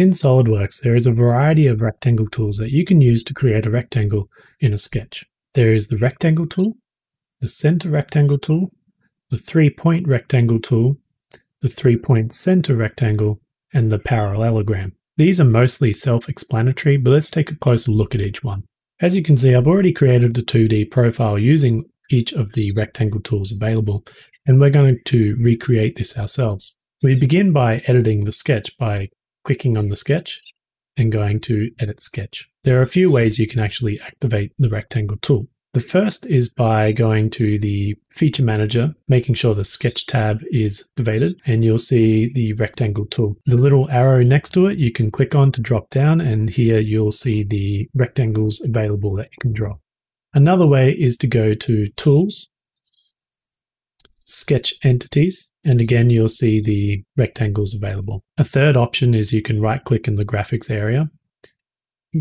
In SOLIDWORKS, there is a variety of rectangle tools that you can use to create a rectangle in a sketch. There is the rectangle tool, the center rectangle tool, the three-point rectangle tool, the three-point center rectangle, and the parallelogram. These are mostly self-explanatory, but let's take a closer look at each one. As you can see, I've already created a 2D profile using each of the rectangle tools available, and we're going to recreate this ourselves. We begin by editing the sketch by clicking on the sketch and going to Edit Sketch. There are a few ways you can actually activate the rectangle tool. The first is by going to the feature manager, making sure the sketch tab is activated, and you'll see the rectangle tool. The little arrow next to it, you can click on to drop down, and here you'll see the rectangles available that you can draw. Another way is to go to Tools, Sketch Entities, and again, you'll see the rectangles available. A third option is you can right click in the graphics area,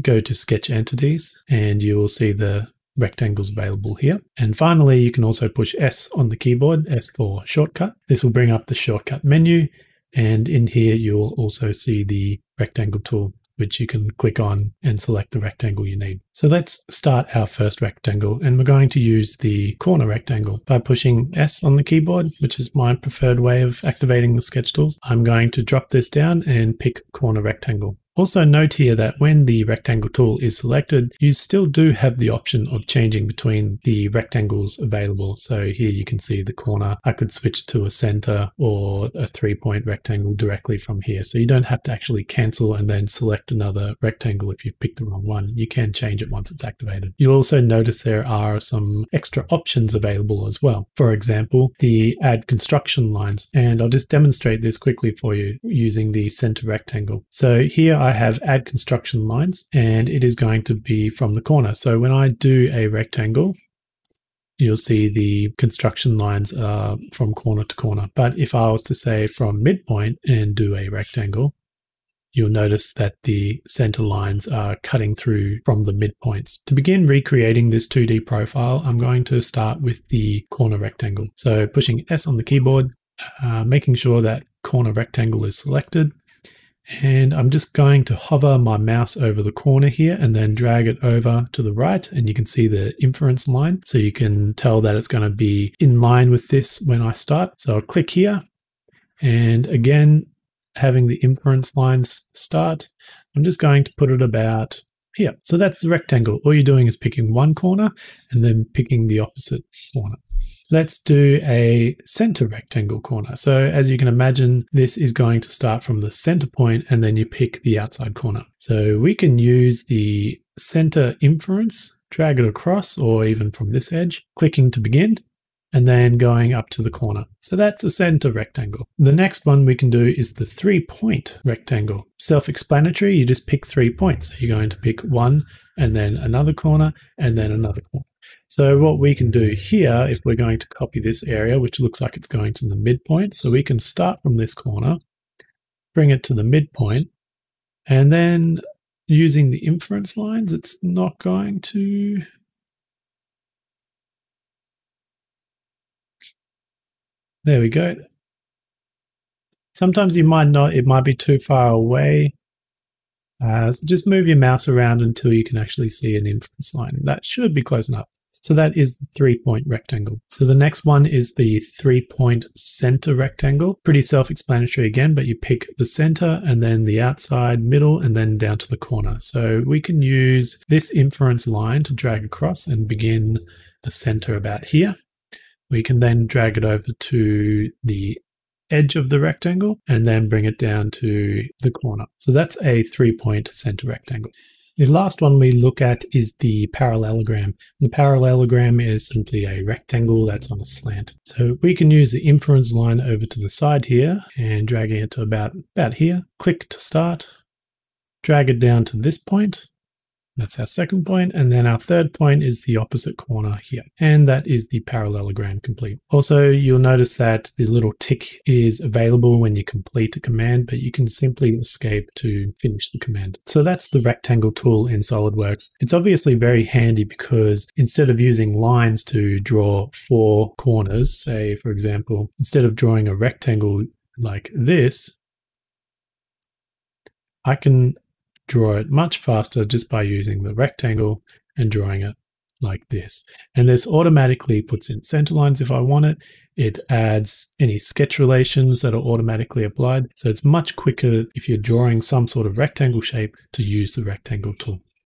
go to Sketch Entities, and you will see the rectangles available here. And finally, you can also push S on the keyboard, S for shortcut. This will bring up the shortcut menu. And in here, you'll also see the rectangle tool, which you can click on and select the rectangle you need. So let's start our first rectangle. And we're going to use the corner rectangle by pushing S on the keyboard, which is my preferred way of activating the sketch tools. I'm going to drop this down and pick corner rectangle. Also note here that when the rectangle tool is selected, you still do have the option of changing between the rectangles available. So here you can see the corner. I could switch to a center or a three point rectangle directly from here. So you don't have to actually cancel and then select another rectangle if you pick the wrong one. You can change it once it's activated. You'll also notice there are some extra options available as well. For example, the add construction lines. And I'll just demonstrate this quickly for you using the center rectangle. So here I I have add construction lines and it is going to be from the corner. So when I do a rectangle, you'll see the construction lines are from corner to corner. But if I was to say from midpoint and do a rectangle, you'll notice that the center lines are cutting through from the midpoints. To begin recreating this 2D profile, I'm going to start with the corner rectangle. So pushing S on the keyboard, uh, making sure that corner rectangle is selected, and I'm just going to hover my mouse over the corner here and then drag it over to the right. And you can see the inference line. So you can tell that it's going to be in line with this when I start. So I'll click here. And again, having the inference lines start, I'm just going to put it about here. So that's the rectangle. All you're doing is picking one corner and then picking the opposite corner. Let's do a center rectangle corner. So as you can imagine, this is going to start from the center point and then you pick the outside corner. So we can use the center inference, drag it across or even from this edge, clicking to begin and then going up to the corner. So that's a center rectangle. The next one we can do is the three point rectangle. Self-explanatory, you just pick three points. So you're going to pick one and then another corner and then another corner. So what we can do here, if we're going to copy this area, which looks like it's going to the midpoint, so we can start from this corner, bring it to the midpoint, and then using the inference lines, it's not going to There we go. Sometimes you might not, it might be too far away. Uh, so just move your mouse around until you can actually see an inference line. That should be close enough. So that is the three point rectangle. So the next one is the three point center rectangle. Pretty self-explanatory again, but you pick the center and then the outside, middle, and then down to the corner. So we can use this inference line to drag across and begin the center about here. We can then drag it over to the edge of the rectangle and then bring it down to the corner. So that's a three point center rectangle. The last one we look at is the parallelogram. The parallelogram is simply a rectangle that's on a slant. So we can use the inference line over to the side here and dragging it to about, about here. Click to start, drag it down to this point, that's our second point. And then our third point is the opposite corner here. And that is the parallelogram complete. Also, you'll notice that the little tick is available when you complete a command, but you can simply escape to finish the command. So that's the rectangle tool in SOLIDWORKS. It's obviously very handy because instead of using lines to draw four corners, say, for example, instead of drawing a rectangle like this, I can draw it much faster just by using the rectangle and drawing it like this. And this automatically puts in center lines if I want it. It adds any sketch relations that are automatically applied. So it's much quicker if you're drawing some sort of rectangle shape to use the rectangle tool.